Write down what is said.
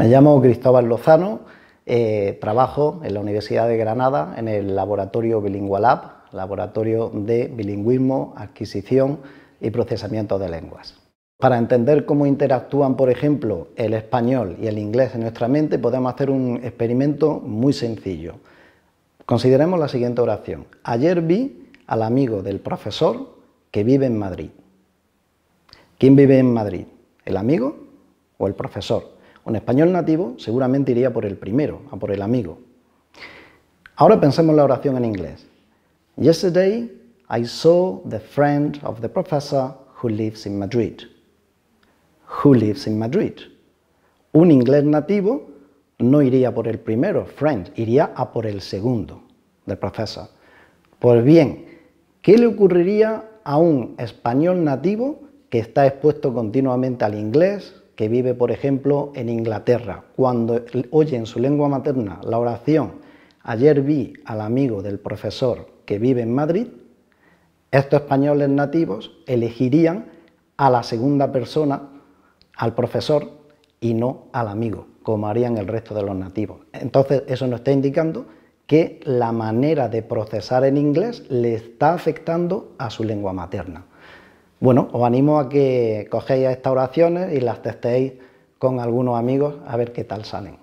Me llamo Cristóbal Lozano, eh, trabajo en la Universidad de Granada en el laboratorio Bilingualab, laboratorio de bilingüismo, adquisición y procesamiento de lenguas. Para entender cómo interactúan, por ejemplo, el español y el inglés en nuestra mente, podemos hacer un experimento muy sencillo. Consideremos la siguiente oración. Ayer vi al amigo del profesor que vive en Madrid. ¿Quién vive en Madrid? ¿El amigo o el profesor? Un español nativo seguramente iría por el primero, a por el amigo. Ahora pensemos la oración en inglés. Yesterday I saw the friend of the professor who lives in Madrid who lives in Madrid. Un inglés nativo no iría por el primero, friend, iría a por el segundo, del profesor. Pues bien, ¿qué le ocurriría a un español nativo que está expuesto continuamente al inglés, que vive, por ejemplo, en Inglaterra? Cuando oye en su lengua materna la oración, ayer vi al amigo del profesor que vive en Madrid, estos españoles nativos elegirían a la segunda persona al profesor y no al amigo, como harían el resto de los nativos. Entonces, eso nos está indicando que la manera de procesar en inglés le está afectando a su lengua materna. Bueno, os animo a que cogéis estas oraciones y las testéis con algunos amigos a ver qué tal salen.